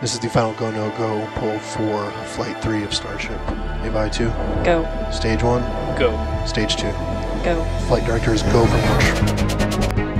This is the final go no go pull for Flight 3 of Starship. Avi 2, Go. Stage 1, Go. Stage 2. Go. Flight director is go for launch.